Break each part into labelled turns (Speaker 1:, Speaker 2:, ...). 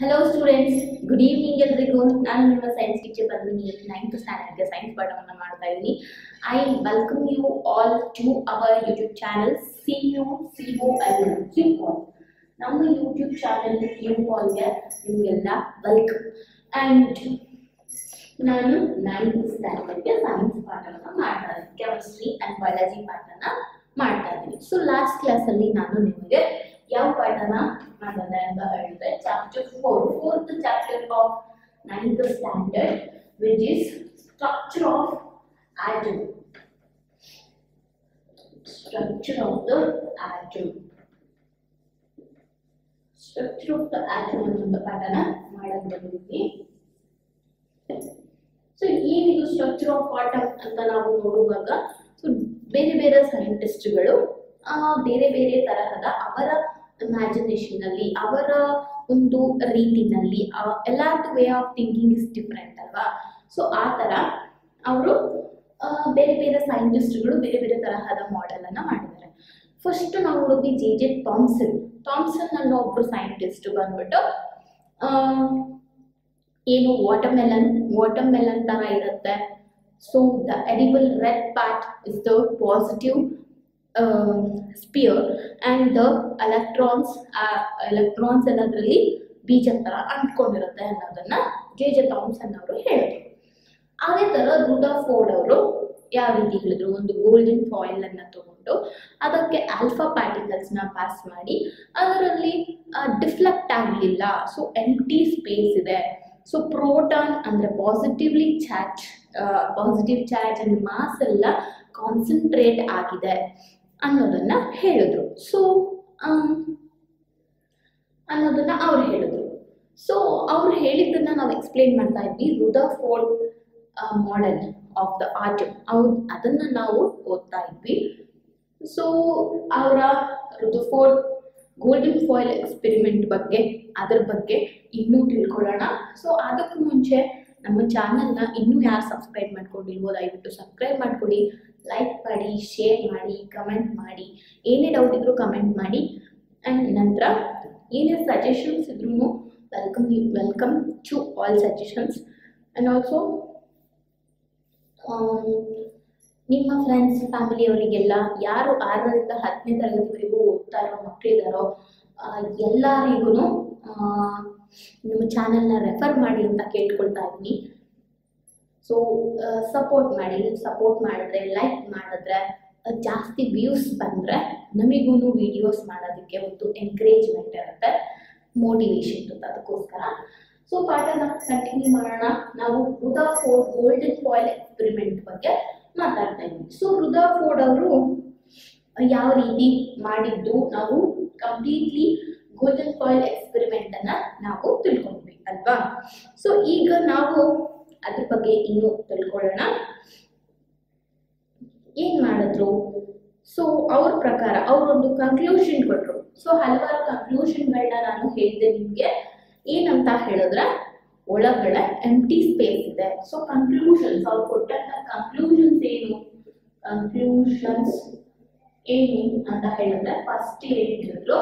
Speaker 1: Hello students good evening ಎಲ್ರಿಗೂ. ನಾನು ನಿಮ್ಮ ಸೈನ್ಸ್ ಟೀಚರ್ ಬಂದಿನಿ ನೈನ್ತ್ ಸ್ಟ್ಯಾಂಡರ್ಡ್ಗೆ ಸೈನ್ಸ್ ಪಾಠವನ್ನು ಮಾಡ್ತಾ ಇದ್ದೀನಿ. I welcome you all to our YouTube channel C U C O L call ನಮ್ಮ ಯೂಟ್ಯೂಬ್ ಚಾನಲ್ ಕ್ಯೂ ಕಾಲ್ಗೆ ನಿಮಗೆಲ್ಲ ವೆಲ್ಕಮ್ ಆ್ಯಂಡ್ ನಾನು ನೈನ್ತ್ ಸ್ಟ್ಯಾಂಡರ್ಡ್ಗೆ ಸೈನ್ಸ್ ಪಾಠವನ್ನು ಮಾಡ್ತಾ ಇದ್ದೀನಿ. ಕೆಮಿಸ್ಟ್ರಿ ಆ್ಯಂಡ್ ಬಯಾಲಜಿ ಪಾಠನ ಮಾಡ್ತಾ ಇದ್ದೀನಿ. ಸೊ ಲಾಸ್ಟ್ ಕ್ಲಾಸಲ್ಲಿ ನಾನು ನಿಮಗೆ ಯಾವ ಪಾಠನ ಮಾಡಿದೆ ಅಂತ ಹೇಳಿದ್ರೆ chapter four fourth chapter of ninth standard which is structure of atom structure of the atom structure of the atom ಅನ್ನೋ ಪಾಠನ ಮಾಡಕ್ ಸೊ ಏನಿದು ಸ್ಟ್ರಕ್ಚರ್ ಆಫ್ ಆಟಮ್ ಅಂತ ನಾವು ನೋಡುವಾಗ ಸೊ ಬೇರೆ ಬೇರೆ ಸೈಂಟಿಸ್ಟ್ಗಳು ಬೇರೆ ಬೇರೆ ತರಹದ ಅವರ ಇಮ್ಯಾಜಿನೇಷನ್ ಅಲ್ಲಿ ಅವರ ಒಂದು ರೀತಿನಲ್ಲಿ ಎಲ್ಲಾರ್ದು way of thinking is different ಅಲ್ವಾ? ಸೊ ಆ ಥರ ಅವರು ಬೇರೆ ಬೇರೆ ಸೈಂಟಿಸ್ಟ್ಗಳು ಬೇರೆ ಬೇರೆ ತರಹದ ಮಾಡೆಲ್ ಅನ್ನ ಮಾಡಿದ್ದಾರೆ. ಫಸ್ಟ್ ನಾವು ನೋಡಿದ್ವಿ ಜೆ ಜೆ ಥಾಮ್ಸನ್ ಥಾಮ್ಸನ್ ಅನ್ನೋ ಒಬ್ಬರು ಸೈಂಟಿಸ್ಟ್ ಬಂದ್ಬಿಟ್ಟು ಏನು ವಾಟರ್ಮೆಲನ್ ವಾಟರ್ಮೆಲನ್ ತರ ಇರುತ್ತೆ. So the edible red part is the positive sphere and the electrons electrons ಎಲ್ಲದರಲ್ಲಿ ಬೀಜ ಥರ ಅಂಟ್ಕೊಂಡಿರುತ್ತೆ ಅನ್ನೋದನ್ನ ಜೆ ಜೆ ಥಾಮ್ಸನ್ ಅವರು ಹೇಳಿದ್ರು. ಅದೇ ಥರ ರುಡಾ ಫೋರ್ಡ್ ಅವರು ಯಾವ ರೀತಿ ಹೇಳಿದ್ರು? ಒಂದು ಗೋಲ್ಡನ್ ಫಾಯಿಲ್ ಅನ್ನ ತಗೊಂಡು ಅದಕ್ಕೆ ಆಲ್ಫಾ ಪಾರ್ಟಿಕಲ್ಸ್ನ ಪಾಸ್ ಮಾಡಿ ಅದರಲ್ಲಿ ಡಿಫ್ಲೆಕ್ಟ್ ಆಗಲಿಲ್ಲ. ಸೊ ಎಂಟಿ ಸ್ಪೇಸ್ ಇದೆ. ಸೊ ಪ್ರೋಟಾನ್ ಅಂದರೆ positively charge positive charge and mass ಎಲ್ಲ ಕಾನ್ಸಂಟ್ರೇಟ್ ಆಗಿದೆ. ಅನ್ನೋದನ್ನ ಹೇಳಿದ್ರು. ಸೊ ಅನ್ನೋದನ್ನ ಅವ್ರು ಹೇಳಿದ್ರು. ಸೊ ಅವ್ರು ಹೇಳಿದ್ದನ್ನ ನಾವು ಎಕ್ಸ್ಪ್ಲೇನ್ ಮಾಡ್ತಾ ಇದ್ವಿ Rutherford model of the ಆರ್ಟ್ ಅವ್ರು, ಅದನ್ನ ನಾವು ಓದ್ತಾ ಇದ್ವಿ. ಸೊ ಅವರ ರುದಫೋರ್ಡ್ ಗೋಲ್ಡನ್ ಫಾಯಿಲ್ ಎಕ್ಸ್ಪೆರಿಮೆಂಟ್ ಬಗ್ಗೆ, ಅದ್ರ ಬಗ್ಗೆ ಇನ್ನೂ ತಿಳ್ಕೊಳ್ಳೋಣ. ಸೊ ಅದಕ್ಕೂ ಮುಂಚೆ ನಮ್ಮ ಚಾನಲ್ನ ಇನ್ನೂ ಯಾರು ಸಬ್ಸ್ಕ್ರೈಬ್ ಮಾಡ್ಕೊಂಡಿರ್ಬೋದು ದಯವಿಟ್ಟು ಸಬ್ಸ್ಕ್ರೈಬ್ ಮಾಡ್ಕೊಡಿ. ಲೈಕ್ ಮಾಡಿ ಶೇರ್ ಮಾಡಿ ಕಮೆಂಟ್ ಮಾಡಿ. ಏನೇ ಡೌಟ್ ಇದ್ರೂ ಕಮೆಂಟ್ ಮಾಡಿ. ಆ್ಯಂಡ್ ನಂತರ ಏನೇ ಸಜೆಷನ್ಸ್ ಇದ್ರೂ welcome you welcome to all suggestions and also ನಿಮ್ಮ ಫ್ರೆಂಡ್ಸ್ ಫ್ಯಾಮಿಲಿಯವರಿಗೆಲ್ಲ ಯಾರು ಆರರಿಂದ ಹತ್ತನೇ ತರಗತಿವರೆಗೂ ಓದ್ತಾ ಇರೋ ಮಕ್ಕಳಿದಾರೋ ಎಲ್ಲರಿಗೂ ನಿಮ್ಮ ಚಾನೆಲ್ನ ರೆಫರ್ ಮಾಡಿ ಅಂತ ಕೇಳ್ಕೊಳ್ತಾ ಇದ್ದೀನಿ. ಸೊ ಸಪೋರ್ಟ್ ಮಾಡಿ ಸಪೋರ್ಟ್ ಮಾಡಿದ್ರೆ ಲೈಕ್ ಮಾಡಿದ್ರೆ ಜಾಸ್ತಿ ವ್ಯೂಸ್ ಬಂದರೆ ನಮಗೂ ವಿಡಿಯೋಸ್ ಮಾಡೋದಕ್ಕೆ ಒಂದು ಎನ್ಕರೇಜ್ಮೆಂಟ್ ಇರುತ್ತೆ ಮೋಟಿವೇಶನ್ ಇರುತ್ತೆ ಅದಕ್ಕೋಸ್ಕರ. ಸೊ ಪಾಠನ ಕಂಟಿನ್ಯೂ ಮಾಡೋಣ. ನಾವು Rutherford golden foil experiment ಬಗ್ಗೆ ಮಾತಾಡ್ತಾ ಇದ್ವಿ. ಸೊ ರುದಾ ಫೋರ್ಡ್ ಅವರು ಯಾವ ರೀತಿ ಮಾಡಿದ್ದು, ನಾವು ಕಂಪ್ಲೀಟ್ಲಿ ಗೋಲ್ಡನ್ ಫಾಯಿಲ್ ಎಕ್ಸ್ಪೆರಿಮೆಂಟ್ ಅನ್ನ ನಾವು ತಿಳ್ಕೊಂಡ್ವಿ, ಅಲ್ವಾ? ಸೊ ಈಗ ನಾವು ಅದ್ರ ಬಗ್ಗೆ ಇನ್ನೂ ತಿಳ್ಕೊಳ್ಳೋಣ. ಏನ್ ಮಾಡಿದ್ರು? ಸೊ ಅವ್ರ ಪ್ರಕಾರ ಅವರೊಂದು ಕನ್ಕ್ಲೂಷನ್ ಕೊಟ್ರು. ಸೊ ಹಲವಾರು ಕನ್ಕ್ಲೂಷನ್ಗಳನ್ನ ನಾನು ಹೇಳಿದೆ ನಿಮಗೆ. ಏನಂತ ಹೇಳಿದ್ರೆ, ಒಳಗಡೆ ಎಂಟಿ ಸ್ಪೇಸ್ ಇದೆ. ಸೊ ಕನ್ಕ್ಲೂಷನ್ಸ್ ಅವ್ರು ಕೊಟ್ಟಂತ ಕನ್ಕ್ಲೂಷನ್ಸ್ ಏನು? ಕನ್ಕ್ಲೂಷನ್ಸ್ ಏನು ಅಂತ ಹೇಳಿದ್ರೆ ಫಸ್ಟ್ ಏನ್ ಹೇಳಿದ್ರು,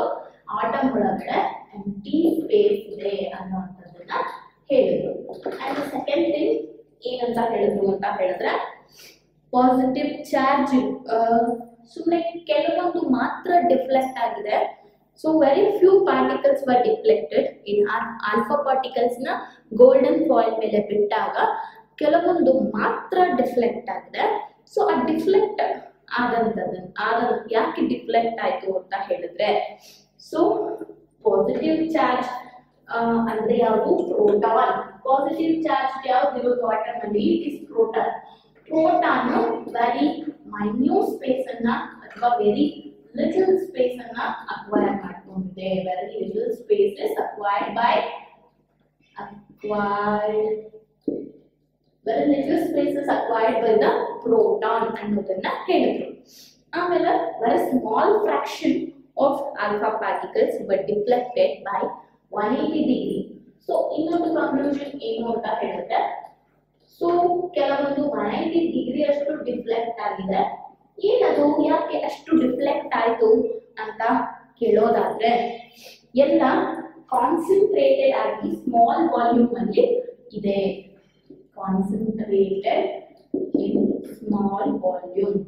Speaker 1: ಆಟಮ್ ಒಳಗಡೆ ಎಂಟಿ ಸ್ಪೇಸ್ ಇದೆ ಅನ್ನೋಂಥದ್ದನ್ನ ಹೇಳಿದ್ರು ಅಂಡ್ ಸೆಕೆಂಡ್ ಥಿಂಗ್ ಏನಂತ ಹೇಳಿದ್ರು ಅಂತ ಹೇಳಿದ್ರೆ ಪಾಸಿಟಿವ್ ಚಾರ್ಜ್ ಸುಮ್ಮನೆ ಕೆಲವೊಂದು ಮಾತ್ರ ಡಿಫ್ಲೆಕ್ಟ್ ಆಗಿದೆ. So very few particles were deflected in alpha ಪಾರ್ಟಿಕಲ್ಸ್ನ golden foil ಮೇಲೆ ಬಿಟ್ಟಾಗ ಕೆಲವೊಂದು ಮಾತ್ರ ಡಿಫ್ಲೆಕ್ಟ್ ಆಗಿದೆ. ಸೊ ಆ ಡಿಫ್ಲೆಕ್ಟ್ ಆದಂತದ ಆದ ಯಾಕೆ ಡಿಫ್ಲೆಕ್ಟ್ ಆಯಿತು ಅಂತ ಹೇಳಿದ್ರೆ ಸೊ ಪಾಸಿಟಿವ್ ಚಾರ್ಜ್ ಅಂದ್ರೆ ಯಾವುದು ಪ್ರೋಟಾನ್ ಪಾಸಿಟಿವ್ ಚಾರ್ಜ್ ಯಾವ್ದು ಇರೋದು ಆಟಮ್ ಅಲ್ಲಿ is proton proton very minute space ಅನ್ನ ಅಥವಾ ವೆರಿ ಲಿಟಲ್ ಸ್ಪೇಸ್ ಅನ್ನ ಅಕ್ವೈರ್ ಮಾಡ್ಕೊಂಡಿದೆ very little space is acquired by acquired very little space is acquired by the proton ಅನ್ನೋದನ್ನ ಹೇಳಿದ್ರು ಆಮೇಲೆ very small fraction of alpha particles but deflected by one eighty degree so ಇನ್ನೊಂದು conclusion ಏನು ಅಂತ ಹೇಳುತ್ತೆ. So ಕೆಲವೊಂದು one eighty degree ಅಷ್ಟು deflect ಆಗಿದೆ. ಏನದು? ಯಾಕೆ ಅಷ್ಟು ಡಿಫ್ಲೆಕ್ಟ್ ಆಯ್ತು ಅಂತ ಕೇಳೋದಾದ್ರೆ, ಎಲ್ಲ ಕಾನ್ಸಂಟ್ರೇಟೆಡ್ ಆಗಿ ಸ್ಮಾಲ್ ವಾಲ್ಯೂಮ್ ಅಲ್ಲಿ ಇದೆ. Concentrated in small volume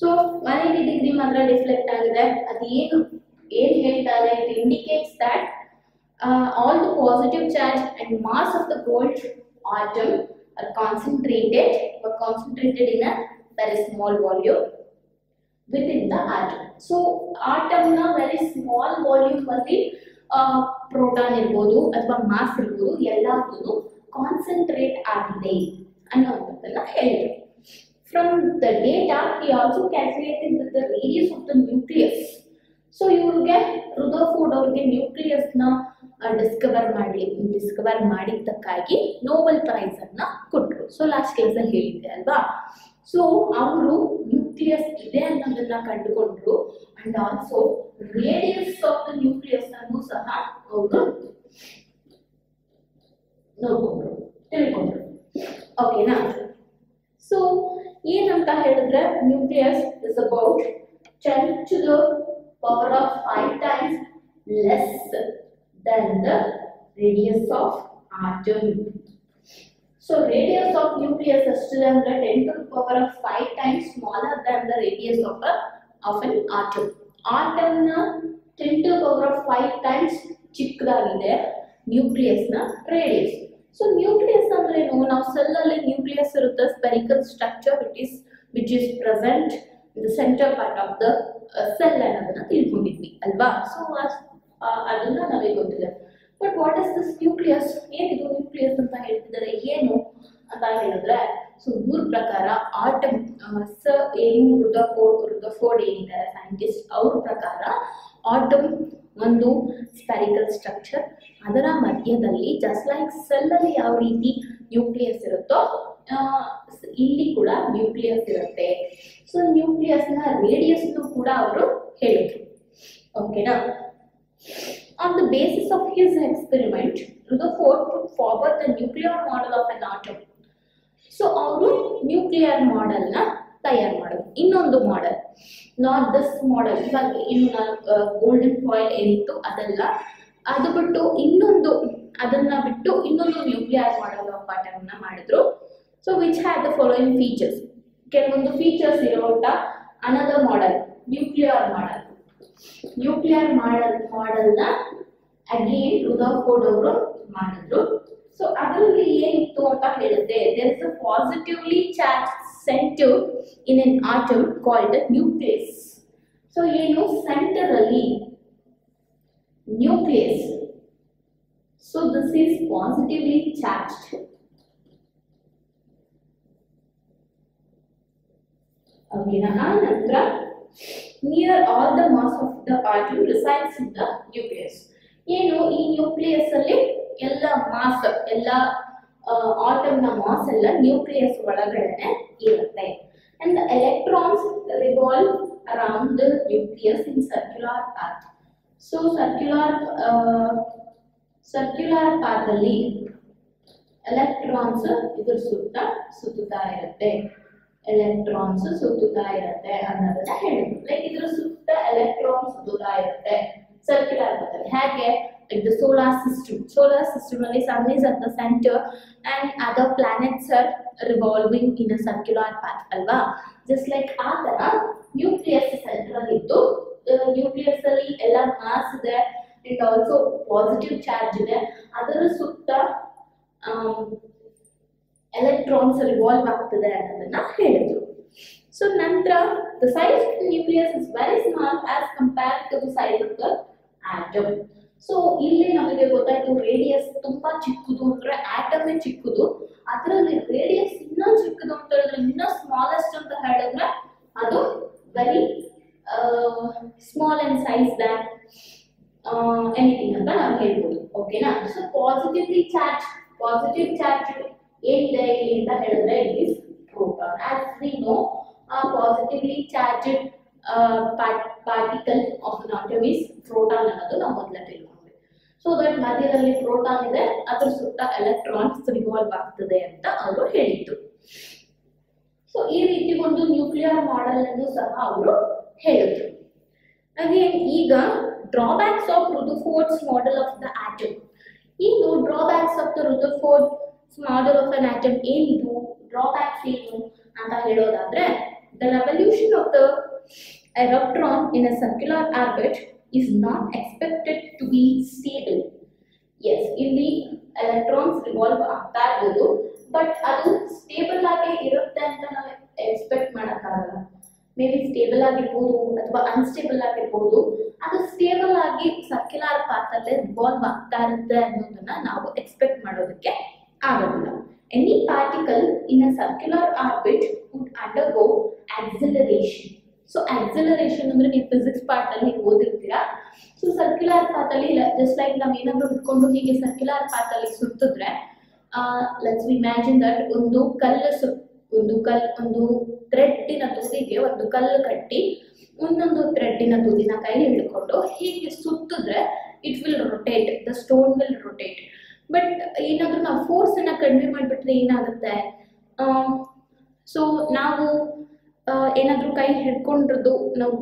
Speaker 1: so one eighty degree ಮಾತ್ರ ಡಿಫ್ಲೆಕ್ಟ್ ಆಗಿದೆ. ಅದೇನು ಏನ್ ಹೇಳ್ತಾರೆ it indicates that all the positive charge and mass of the gold atom are concentrated concentrated in a very small volume within the atom. So, atom ನ very small volume ಅಲ್ಲಿ proton ಇರ್ಬೋದು ಅಥವಾ mass ಇರ್ಬೋದು ಎಲ್ಲದೂ concentrate ಆಗಿದೆ ಅನ್ನೋದನ್ನ ಹೇಳಿದ್ರು. From the data he also calculated the radius of the nucleus so ಇವ್ರಿಗೆ ರುದರ್ಫೋರ್ಡ್ ಅವ್ರಿಗೆ ನ್ಯೂಕ್ಲಿಯಸ್ನ ಡಿಸ್ಕವರ್ ಮಾಡಿ ಡಿಸ್ಕವರ್ ಮಾಡಿದ್ದಕ್ಕಾಗಿ ನೋಬೆಲ್ ಪ್ರೈಸ್ ಅನ್ನ ಕೊಟ್ಟರು ಸೊ ಲಾಸ್ಟ್ ಕ್ಲಾಸ್ ಅಲ್ಲಿ ಹೇಳಿದ್ದೆ ಅಲ್ವಾ? ಸೊ ಅವರು ನ್ಯೂಕ್ಲಿಯಸ್ ಇದೆ ಅನ್ನೋದನ್ನ ಕಂಡುಕೊಂಡ್ರು. And also radius of the nucleus ಅನ್ನು ಸಹ ಅವರು ನೋಡ್ಕೊಂಡ್ರು, ತಿಳ್ಕೊಂಡ್ರು. ಓಕೆನಾ ಸೊ ಏನಂತ ಹೇಳಿದ್ರೆ nucleus is about ten to the power of five times less than the radius of atom so radius of nucleus ಎಷ್ಟಿದೆ ಅಂದ್ರೆ ten to power of five times smaller than the radius of of an atom ಆಟಮ್ನ ten to power of five times ಚಿಕ್ಕದಾಗಿದೆ ನ್ಯೂಕ್ಲಿಯಸ್ನ radius so nucleus ಅಂದ್ರೆ ಏನು? ನಾವು cell ಅಲ್ಲಿ nucleus ಇರುತ್ತೆ spherical structure it is which is present the centre part of the cell ಅನ್ನೋದನ್ನ ತಿಳ್ಕೊಂಡಿದ್ವಿ, ಅಲ್ವಾ? ಸೊ ಅದನ್ನ ನಮಗೆ ಗೊತ್ತಿದೆ. But what is this nucleus ಏನಿದು ನ್ಯೂಕ್ಲಿಯಸ್ ಅಂತ ಹೇಳ್ತಿದ್ದಾರೆ? ಏನು ಅಂತ ಹೇಳಿದ್ರೆ ಸೊ ಇವ್ರ ಪ್ರಕಾರ ಆಟಮ್ ಸ, ಏನು ರುದಫೋರ್ಡ್ ಫೋರ್ಡ್ ಏನಿದ್ದಾರೆ? ಸೈಂಟಿಸ್ಟ್ ಅವ್ರ ಪ್ರಕಾರ ಆಟಮ್ ಒಂದು ಸ್ಪೆರಿಕಲ್ ಸ್ಟ್ರಕ್ಚರ್ ಅದರ ಮಧ್ಯದಲ್ಲಿ ಜಸ್ಟ್ ಲೈಕ್ ಸೆಲ್ಲಲ್ಲಿ ಯಾವ ರೀತಿ ನ್ಯೂಕ್ಲಿಯಸ್ ಇರುತ್ತೋ ಇಲ್ಲಿ ಕೂಡ ನ್ಯೂಕ್ಲಿಯಸ್ ಇರುತ್ತೆ. ಸೊ ನ್ಯೂಕ್ಲಿಯಸ್ನ ರೇಡಿಯಸ್ನು ಕೂಡ ಅವರು ಹೇಳಿದ್ರು. ಓಕೆನಾ On the basis of his experiment, Rutherford put forward the nuclear model of an atom. So ಅವರು ನ್ಯೂಕ್ಲಿಯರ್ ಮಾಡೆಲ್ನ ತಯಾರು ಮಾಡೋದು. ಇನ್ನೊಂದು ಮಾಡೆಲ್ ನಾಟ್ ದಿಸ್ ಮಾಡೆಲ್ ಇವಾಗ ಇನ್ನು ನಾನು ಗೋಲ್ಡನ್ ಫಾಯಿಲ್ ಏನಿತ್ತು ಅದೆಲ್ಲ ಅದು ಬಿಟ್ಟು ಇನ್ನೊಂದು, ಅದನ್ನ ಬಿಟ್ಟು ಇನ್ನೊಂದು ನ್ಯೂಕ್ಲಿಯರ್ ಮಾಡಲ್ ಆಫ್ ಅನ್ನ ಮಾಡಿದ್ರು. So which had the following features ಕೆಲವೊಂದು features ಇರೋಟ another model nuclear model nuclear model ಮಾಡೆಲ್ನ again Rutherford ಅವರು ಮಾಡಿದ್ರು. ಸೊ ಅದರಲ್ಲಿ ಏನಿತ್ತು ಅಂತ ಹೇಳಿದ್ರೆ there is a positively charge centre in an atom called nucleus so ಏನು ಸೆಂಟರ್ ಅಲ್ಲಿ nucleus so this is positively charged ಓಕೆನಾ ಆ ನಂತರ near all the mass of the atom resides in the nucleus ಏನು ಈ ನ್ಯೂಕ್ಲಿಯಸ್ ಅಲ್ಲಿ ಎಲ್ಲ mass ಎಲ್ಲ ಆಟಮ್ನ ಮಾಸ್ ಎಲ್ಲ ನ್ಯೂಕ್ಲಿಯಸ್ ಒಳಗಡೆನೆ ಇರುತ್ತೆ. And electrons revolve around the nucleus in circular path so circular circular path ಅಲ್ಲಿ ಎಲೆಕ್ಟ್ರಾನ್ಸ್ ಇದ್ರ ಸುತ್ತ ಸುತ್ತುತ್ತಾ ಇರುತ್ತೆ. ಎಲೆಕ್ಟ್ರಾನ್ಸ್ ಸುತ್ತುತ್ತಾ ಇರುತ್ತೆ ಅನ್ನೋದನ್ನ ಹೇಳಿದ್ರು ಲೈಕ್ ಇದ್ರ ಸುತ್ತ ಎಲೆಕ್ಟ್ರಾನ್ ಸುತ್ತುತ್ತಾ ಇರುತ್ತೆ. ಸರ್ಕ್ಯುಲರ್ ಬರ್ತದೆ ಹೇಗೆ? Like the solar system solar system ಅಲ್ಲಿ sun is at the centre and other planets are revolving in a circular path ಅಲ್ವಾ ಜಸ್ಟ್ ಲೈಕ್ ಆ ತರ ನ್ಯೂಕ್ಲಿಯಸ್ ಸೆಂಟರ್ ಅಲ್ಲಿ ಇದ್ದು ನ್ಯೂಕ್ಲಿಯಸ್ ಅಲ್ಲಿ ಎಲ್ಲ ಮಾಸ್ ಇದೆ ಇಟ್ ಆಲ್ಸೋ ಪಾಸಿಟಿವ್ ಚಾರ್ಜ್ ಇದೆ. ಅದರ ಸುತ್ತ ಎಲೆಕ್ಟ್ರಾನ್ಸ್ ರಿವಾಲ್ವ್ ಆಗ್ತದೆ ಅನ್ನೋದನ್ನ ಹೇಳಿದ್ರು. ಸೊ ನಂತರ the size nucleus is very small as compare to the size of the atom so ಇಲ್ಲಿ ನಮಗೆ ಗೊತ್ತಾಯ್ತು ರೇಡಿಯಸ್ ತುಂಬಾ ಚಿಕ್ಕದು ಅಂದ್ರೆ ಆಟಮೇ ಚಿಕ್ಕದು. ಅದರಲ್ಲಿ ರೇಡಿಯಸ್ ಇನ್ನೂ ಚಿಕ್ಕದು ಅಂತ ಹೇಳಿದ್ರೆ ಇನ್ನೂ ಸ್ಮಾಲೆಸ್ಟ್ ಅಂತ ಹೇಳಿದ್ರೆ ಅದು very small and size than anything ಅಂತ ನಾವು ಹೇಳ್ಬೋದು. ಓಕೆನಾ so positively charge positive charge ಏನಿದೆ ಇಲ್ಲಿ ಅಂತ ಹೇಳಿದ್ರೆ it is proton as we know positively charged particle of an atom is proton ಅನ್ನೋದು ನಾವು ಮೊದಲೇ ತಿಳ್ಕೊಂಡ್ವಿ. ಸೊ ದಟ್ ಮಧ್ಯದಲ್ಲಿ ಪ್ರೋಟಾನ್ ಇದೆ, ಅದ್ರ ಸುತ್ತ ಎಲೆಕ್ಟ್ರಾನ್ಸ್ ರಿವಾಲ್ವ್ ಆಗ್ತದೆ ಅಂತ ಅವರು ಹೇಳಿದ್ದು. ಸೊ ಈ ರೀತಿ ಒಂದು ನ್ಯೂಕ್ಲಿಯರ್ ಮಾಡೆಲ್ ಅನ್ನು ಸಹ ಅವರು ಹೇಳಿದ್ರು. ಅಗೇನ್ ಈಗ drawbacks of Rutherford's model of the atom ಇನ್ನು drawbacks of the Rutherford's model of an atom ಏನಿದು ಡ್ರಾಬ್ಯಾಕ್ಸ್ ಏನು ಅಂತ ಹೇಳೋದಾದ್ರೆ the revolution of the electron in a circular orbit is not expected to be stable. Yes, ಇಲ್ಲಿ electrons revolve ಆಗ್ತಾ ಇರ್ಬೋದು but ಅದು stable ಆಗಿ ಇರುತ್ತೆ ಅಂತ ನಾವು ಎಕ್ಸ್ಪೆಕ್ಟ್ ಮಾಡೋಕ್ಕಾಗಲ್ಲ. ಮೇ ಬಿ ಸ್ಟೇಬಲ್ ಆಗಿರ್ಬೋದು ಅಥವಾ ಅನ್ಸ್ಟೇಬಲ್ ಆಗಿರ್ಬೋದು ಅದು ಸ್ಟೇಬಲ್ ಆಗಿ ಸರ್ಕ್ಯುಲರ್ ಪಾತಲ್ಲೇ ರಿವಾಲ್ವ್ ಆಗ್ತಾ ಇರುತ್ತೆ ಅನ್ನೋದನ್ನ ನಾವು ಎಕ್ಸ್ಪೆಕ್ಟ್ ಮಾಡೋದಕ್ಕೆ ಆಗೋದಿಲ್ಲ. Any particle in a circular orbit would undergo acceleration so acceleration ಅಂದ್ರೆ ನೀವು ಫಿಸಿಕ್ಸ್ ಪಾರ್ಟ್ ಅಲ್ಲಿ ಓದಿರ್ತೀರಾ? ಸೊ ಸರ್ಕ್ಯುಲರ್ ಪಾತ್ ಅಲ್ಲಿ ಜಸ್ಟ್ ಲೈಕ್ ನಾವ್ ಏನಾದ್ರು ಇಟ್ಕೊಂಡು ಹೀಗೆ ಸರ್ಕ್ಯುಲರ್ ಪಾತ್ ಅಲ್ಲಿ ಸುತ್ತಿದ್ರೆ ಇಮ್ಯಾಜಿನ್ ದಟ್ ಒಂದು ಕಲ್ಲು ಸು, ಒಂದು ಕಲ್, ಒಂದು ಥ್ರೆಡ್ಡಿನ ತುದಿಗೆ ಒಂದು ಕಲ್ಲು ಕಟ್ಟಿ ಒಂದೊಂದು ಥ್ರೆಡ್ಡಿನ ತುದಿನ ಕೈಲಿ ಹಿಡ್ಕೊಂಡು ಹೀಗೆ ಸುತ್ತಿದ್ರೆ it will rotate the stone will rotate but ಏನಾದ್ರೂ ನಾವು ಫೋರ್ಸ್ ಅನ್ನ ಕಡಿಮೆ ಮಾಡಿಬಿಟ್ರೆ ಏನಾಗುತ್ತೆ? ಸೊ ನಾವು ಏನಾದ್ರೂ ಕೈ ಹಿಡ್ಕೊಂಡ್ರದ್ದು ನಾವು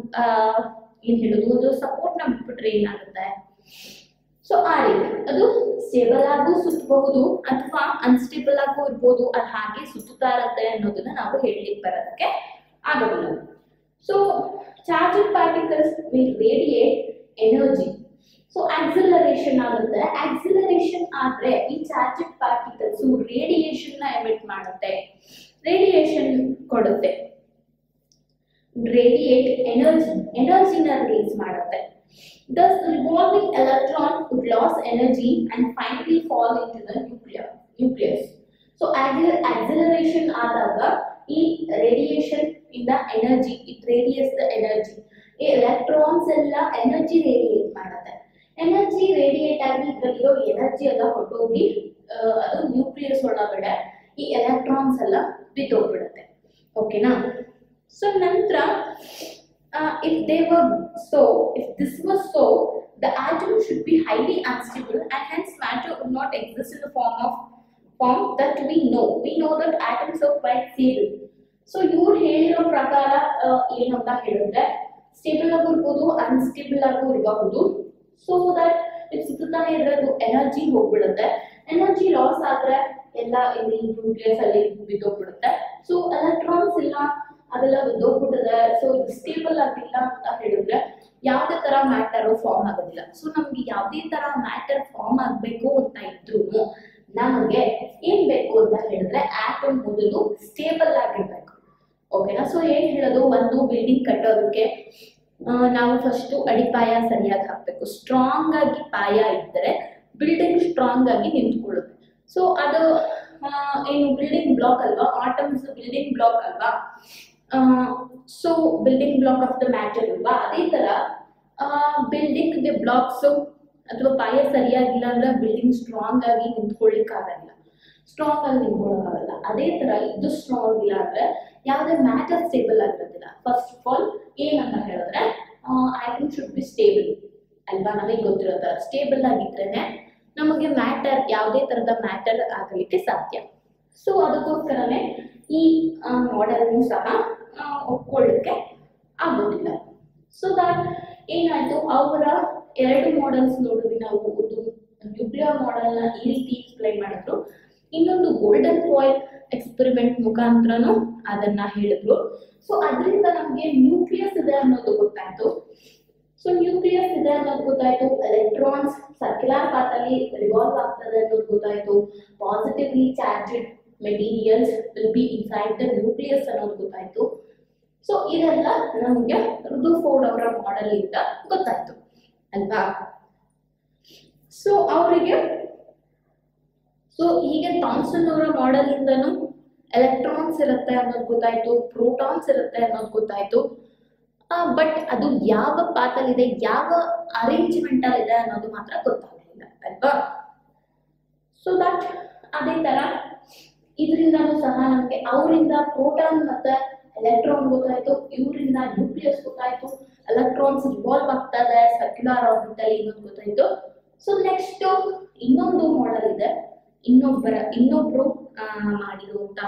Speaker 1: ಏನು ಹೇಳೋದು? ಒಂದು ಸಪೋರ್ಟ್ನ ಬಿಟ್ಬಿಟ್ರೆ ಏನಾಗುತ್ತೆ? ಸೊ ಆ ರೀತಿ. ಅದು ಸ್ಟೇಬಲ್ ಆಗು ಸುತ್ತಬಹುದು ಅಥವಾ ಅನ್ಸ್ಟೇಬಲ್ ಆಗು ಇರ್ಬೋದು. ಅದು ಹಾಗೆ ಸುತ್ತುತ್ತಾ ಇರತ್ತೆ ಅನ್ನೋದನ್ನ ನಾವು ಹೇಳಲಿಕ್ಕೆ ಬರೋದಕ್ಕೆ ಆಗೋದಿಲ್ಲ. So charging particles will radiate energy so acceleration ಆಗುತ್ತೆ. ಆಕ್ಸಿಲರೇಷನ್ ಆದ್ರೆ ಈ ಚಾರ್ಜಿಂಗ್ ಪಾರ್ಟಿಕಲ್ಸ್ ರೇಡಿಯೇಷನ್ನ ಎಮಿಟ್ ಮಾಡುತ್ತೆ. ರೇಡಿಯೇಷನ್ ಕೊಡುತ್ತೆ. ರೇಡಿಯೇಟ್ ಎನರ್ಜಿ ಎನರ್ಜಿನ ರಿಲೀಸ್ ಮಾಡುತ್ತೆ. Thus revolving electron would lose energy and finally fall into the nuclear nucleus acce- acceleration ಆದಾಗ ಈ ರೇಡಿಯೇಷನ್ ಇಂದ energy it radius the energy ಈ ಎಲೆಕ್ಟ್ರಾನ್ಸ್ ಎಲ್ಲ ಎನರ್ಜಿ ರೇಡಿಯೇಟ್ ಮಾಡುತ್ತೆ. ಎನರ್ಜಿ ರೇಡಿಯೇಟ್ ಆಗಿ ಇದರಲ್ಲಿರೋ ಎನರ್ಜಿ ಎಲ್ಲ ಹೊಟ್ಟೋಗಿ ಅದು ನ್ಯೂಕ್ಲಿಯಸ್ ಒಳಗಡೆ ಈ ಎಲೆಕ್ಟ್ರಾನ್ಸ್ ಎಲ್ಲ ಬಿದ್ದೋಗ್ಬಿಡುತ್ತೆ. ಓಕೆನಾ ಸೊ ನಂತರ uh, if they were so, if this was so, the atom should be highly unstable and hence matter would not exist in the form of form that we know. We know that atoms are quite stable. So ಇವ್ರು ಹೇಳಿರೋ ಪ್ರಕಾರ ಏನಂತ ಹೇಳಿದ್ರೆ stable ಆಗು ಇರ್ಬೋದು unstable ಆಗು ಇರಬಹುದು so that ಇದು ಸುತ್ತಾನೆ ಇರೋದು ಎನರ್ಜಿ ಹೋಗ್ಬಿಡುತ್ತೆ ಎನರ್ಜಿ ಲಾಸ್ ಆದ್ರೆ ಎಲ್ಲ ಇಲ್ಲಿ ನ್ಯೂಕ್ಲಿಯಸ್ ಅಲ್ಲಿ ಬಿದ್ದೋಗ್ಬಿಡುತ್ತೆ ಸೊ ಎಲೆಕ್ಟ್ರಾನ್ಸ್ ಇಲ್ಲ ಅದೆಲ್ಲ ಬಿದ್ದೋಗ್ಬಿಟ್ಟಿದೆ ಸೊ ಇದು ಸ್ಟೇಬಲ್ ಆಗಿಲ್ಲ ಅಂತ ಹೇಳಿದ್ರೆ ಯಾವುದೇ ತರ ಮ್ಯಾಟರ್ ಫಾರ್ಮ್ ಆಗೋದಿಲ್ಲ. ಸೊ ನಮ್ಗೆ ಯಾವುದೇ ತರ ಮ್ಯಾಟರ್ ಫಾರ್ಮ್ ಆಗ್ಬೇಕು ಅಂತ ಇದ್ರು ನಮಗೆ ಏನ್ ಬೇಕು ಅಂತ ಹೇಳಿದ್ರೆ ಆಟಮ್ ಮೊದಲು ಸ್ಟೇಬಲ್ ಆಗಿರ್ಬೇಕು. ಓಕೆನಾ ಸೊ ಏನ್ ಹೇಳೋದು? ಒಂದು ಬಿಲ್ಡಿಂಗ್ ಕಟ್ಟೋದಕ್ಕೆ ನಾವು ಫಸ್ಟ್ ಅಡಿಪಾಯ ಸರಿಯಾಗಿ ಹಾಕ್ಬೇಕು. ಸ್ಟ್ರಾಂಗ್ ಆಗಿ ಪಾಯ ಇದ್ದರೆ ಬಿಲ್ಡಿಂಗ್ ಸ್ಟ್ರಾಂಗ್ ಆಗಿ ನಿಂತ್ಕೊಳ್ಳುತ್ತೆ. ಸೊ ಅದು ಏನು ಬಿಲ್ಡಿಂಗ್ ಬ್ಲಾಕ್ ಅಲ್ವಾ? ಆಟಮ್ಸ್ ಬಿಲ್ಡಿಂಗ್ ಬ್ಲಾಕ್ ಅಲ್ವಾ? So building block of the matter ಅಲ್ವಾ ಅದೇ ತರ ಬಿಲ್ಡಿಂಗ್ಗೆ ಬ್ಲಾಕ್ಸ್ ಅಥವಾ ಪಾಯ ಸರಿಯಾಗಿಲ್ಲ ಅಂದ್ರೆ ಬಿಲ್ಡಿಂಗ್ ಸ್ಟ್ರಾಂಗ್ ಆಗಿ ನಿಂತ್ಕೊಳ್ಳಿಕ್ಕಾಗಲ್ಲ. ಸ್ಟ್ರಾಂಗ್ ಆಗಿ ನಿಂತ್ಕೊಳ್ಳೋಕ್ಕಾಗಲ್ಲ. ಅದೇ ತರ, ಇದು ಸ್ಟ್ರಾಂಗ್ ಇಲ್ಲ ಅಂದ್ರೆ ಯಾವುದೇ ಮ್ಯಾಟರ್ ಸ್ಟೇಬಲ್ ಆಗಿರೋದಿಲ್ಲ ಫಸ್ಟ್ ಆಫ್ ಆಲ್ ಏನಂತ ಹೇಳಿದ್ರೆ ಐಟಮ್ ಶುಡ್ ಬಿ ಸ್ಟೇಬಲ್ ಅಲ್ವಾ? ನಮಗೆ ಗೊತ್ತಿರೋ ಥರ ಸ್ಟೇಬಲ್ ಆಗಿದ್ರೇನೆ ನಮಗೆ ಮ್ಯಾಟರ್ ಯಾವುದೇ ಥರದ ಮ್ಯಾಟರ್ ಆಗಲಿಕ್ಕೆ ಸಾಧ್ಯ. ಸೊ ಅದಕ್ಕೋಸ್ಕರನೇ ಈ ಮಾಡೆಲ್ನು ಸಹ ಒಪ್ಕೊಳ್ಳೋಕ್ಕೆ ಆಗೋದಿಲ್ಲ. ಸೊ ದಟ್ ಏನಾಯ್ತು? ಅವರ ಎರಡು ಮಾಡೆಲ್ಸ್ ನೋಡಿದ್ವಿ ನಾವು. ಒಂದು ನ್ಯೂಕ್ಲಿಯರ್ ಮಾಡೆಲ್ನ ಈ ರೀತಿ ಎಕ್ಸ್ಪ್ಲೈನ್ ಮಾಡಿದ್ರು. ಇನ್ನೊಂದು ಗೋಲ್ಡನ್ ಫಾಯಿಲ್ ಎಕ್ಸ್ಪೆರಿಮೆಂಟ್ ಮುಖಾಂತರನೂ ಅದನ್ನ ಹೇಳಿದ್ರು. ಸೊ ಅದರಿಂದ ನಮಗೆ ನ್ಯೂಕ್ಲಿಯಸ್ ಇದೆ ಅನ್ನೋದು ಗೊತ್ತಾಯ್ತು. ಸೊ ನ್ಯೂಕ್ಲಿಯಸ್ ಇದೆ ಅನ್ನೋದು ಗೊತ್ತಾಯ್ತು. ಎಲೆಕ್ಟ್ರಾನ್ಸ್ ಸರ್ಕ್ಯುಲರ್ ಪಾತಲ್ಲಿ ರಿವಾಲ್ವ್ ಆಗ್ತದೆ ಅನ್ನೋದು ಗೊತ್ತಾಯ್ತು. Positively charged materials will be inside the nucleus ಅನ್ನೋದು ಗೊತ್ತಾಯ್ತು. ಸೊ ಇದೆಲ್ಲ ನಮಗೆ ರುದುಫೋರ್ಡ್ ಅವರ ಮಾಡೆಲ್ ಇಂದ ಗೊತ್ತಾಯ್ತು, ಅಲ್ವಾ? ಸೊ ಅವರಿಗೆ ಸೊ ಹೀಗೆ ಥಾಮ್ಸನ್ ಅವರ ಮಾಡೆಲ್ ಇಂದನು ಎಲೆಕ್ಟ್ರಾನ್ಸ್ ಇರುತ್ತೆ ಅನ್ನೋದು ಗೊತ್ತಾಯ್ತು ಪ್ರೋಟಾನ್ಸ್ ಇರುತ್ತೆ ಅನ್ನೋದು ಗೊತ್ತಾಯ್ತು. ಬಟ್ ಅದು ಯಾವ ಪಾತಲ್ಲಿದೆ ಯಾವ ಅರೇಂಜ್ಮೆಂಟ್ ಅಲ್ಲಿ ಇದೆ ಅನ್ನೋದು ಮಾತ್ರ ಗೊತ್ತಾಗಲಿಲ್ಲ, ಅಲ್ವಾ? ಸೊ ದಟ್ ಅದೇ ತರ ಇದರಿಂದನೂ ಸಹ ನಮಗೆ ಅವರಿಂದ ಪ್ರೋಟಾನ್ ಮತ್ತೆ ಎಲೆಕ್ಟ್ರಾನ್ ಗೊತ್ತಾಯ್ತು, ಇವರಿಂದ ನ್ಯೂಕ್ಲಿಯಸ್ ಗೊತ್ತಾಯ್ತು ಎಲೆಕ್ಟ್ರಾನ್ಸ್ ರಿವಾಲ್ವ್ ಆಗ್ತಾ ಇದೆ ಸರ್ಕ್ಯುಲರ್ ಆರ್ಬಿಟ್ ಅಲ್ಲಿ ಇನ್ನೊಂದು ಗೊತ್ತಾಯ್ತು. ಸೊ ನೆಕ್ಸ್ಟ್ ಇನ್ನೊಂದು ಮಾಡೆಲ್ ಇದೆ. ಇನ್ನೊಬ್ಬರ, ಇನ್ನೊಬ್ರು ಮಾಡಿರುವಂತ,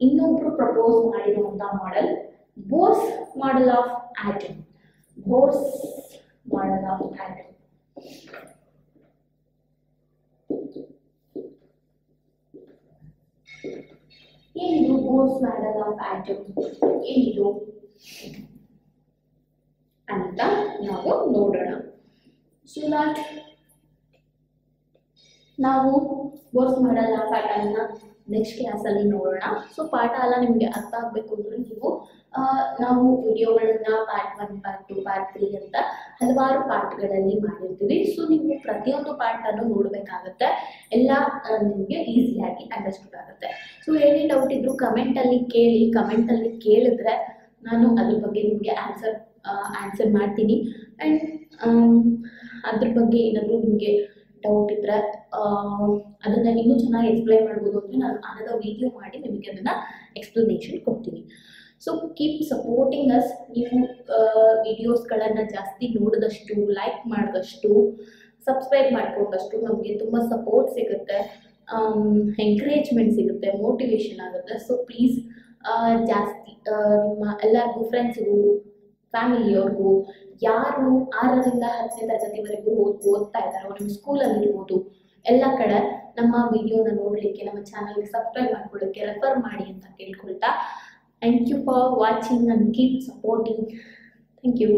Speaker 1: ಇನ್ನೊಬ್ರು ಪ್ರಪೋಸ್ ಮಾಡಿರುವಂತ model Bohr's model of atom Bohr's model of atom Bohr's model of atom ಏನಿದು ಅಂತ ನಾವು ನೋಡೋಣ. ಸೊ ನಾಟ್ ನಾವು ಬೋರ್ಸ್ ಮಾಡಲ್ಲ ಪಾಠನ. ನೆಕ್ಸ್ಟ್ ಕ್ಲಾಸಲ್ಲಿ ನೋಡೋಣ. ಸೊ ಪಾಠ ಎಲ್ಲ ನಿಮಗೆ ಅರ್ಥ ಆಗಬೇಕು ಅಂದರೆ ನೀವು ನಾವು ವಿಡಿಯೋಗಳನ್ನ part one part two part three ಅಂತ ಹಲವಾರು ಪಾರ್ಟ್ಗಳಲ್ಲಿ ಮಾಡಿರ್ತೀವಿ. ಸೊ ನೀವು ಪ್ರತಿಯೊಂದು ಪಾರ್ಟನ್ನು ನೋಡಬೇಕಾಗತ್ತೆ. ಎಲ್ಲ ನಿಮಗೆ ಈಸಿಯಾಗಿ ಅಂಡರ್ಸ್ಟುಡ್ ಆಗುತ್ತೆ. ಸೊ ಏನೇ ಡೌಟ್ ಇದ್ರೂ ಕಮೆಂಟಲ್ಲಿ ಕೇಳಿ. ಕಮೆಂಟಲ್ಲಿ ಕೇಳಿದ್ರೆ ನಾನು ಅದ್ರ ಬಗ್ಗೆ ನಿಮಗೆ ಆನ್ಸರ್ ಆನ್ಸರ್ ಮಾಡ್ತೀನಿ. ಆ್ಯಂಡ್ ಅದ್ರ ಬಗ್ಗೆ ಏನಾದರೂ ನಿಮಗೆ ಡೌಟ್ ಇದ್ದರೆ ಅದನ್ನು ಇನ್ನೂ ಚೆನ್ನಾಗಿ ಎಕ್ಸ್ಪ್ಲೈನ್ ಮಾಡ್ಬೋದು ಅಂದರೆ ನಾನು ಅನದ ವಿಡಿಯೋ ಮಾಡಿ ನಿಮಗೆ ಅದನ್ನ ಎಕ್ಸ್ಪ್ಲನೇಷನ್ ಕೊಡ್ತೀನಿ. ಸೊ ಕೀಪ್ ಸಪೋರ್ಟಿಂಗ್ ಅಸ್ ನೀವು ವಿಡಿಯೋಸ್ಗಳನ್ನು ಜಾಸ್ತಿ ನೋಡಿದಷ್ಟು ಲೈಕ್ ಮಾಡಿದಷ್ಟು ಸಬ್ಸ್ಕ್ರೈಬ್ ಮಾಡ್ಕೊಂಡಷ್ಟು ನಮಗೆ ತುಂಬ ಸಪೋರ್ಟ್ ಸಿಗುತ್ತೆ. ಎನ್ಕರೇಜ್ಮೆಂಟ್ ಸಿಗುತ್ತೆ ಮೋಟಿವೇಶನ್ ಆಗುತ್ತೆ. ಸೊ ಪ್ಲೀಸ್ ಜಾಸ್ತಿ ನಿಮ್ಮ ಎಲ್ಲರಿಗೂ ಫ್ರೆಂಡ್ಸ್ಗೂ ಫ್ಯಾಮಿಲಿಯವ್ರಿಗೂ ಯಾರು ಆರರಿಂದ ಹತ್ತನೇ ತರಗತಿವರೆಗೂ ಓದ್ ಓದ್ತಾ ಇದ್ದಾರೋ, ನಿಮ್ಮ ಸ್ಕೂಲಲ್ಲಿ ಇರ್ಬೋದು ಎಲ್ಲ ಕಡೆ ನಮ್ಮ ವಿಡಿಯೋನ ನೋಡಲಿಕ್ಕೆ, ನಮ್ಮ ಚಾನಲ್ಗೆ ಸಬ್ಸ್ಕ್ರೈಬ್ ಮಾಡ್ಕೊಳ್ಳಿಕ್ಕೆ ರೆಫರ್ ಮಾಡಿ ಅಂತ ಕೇಳ್ಕೊಳ್ತಾ thank you for watching and keep supporting thank you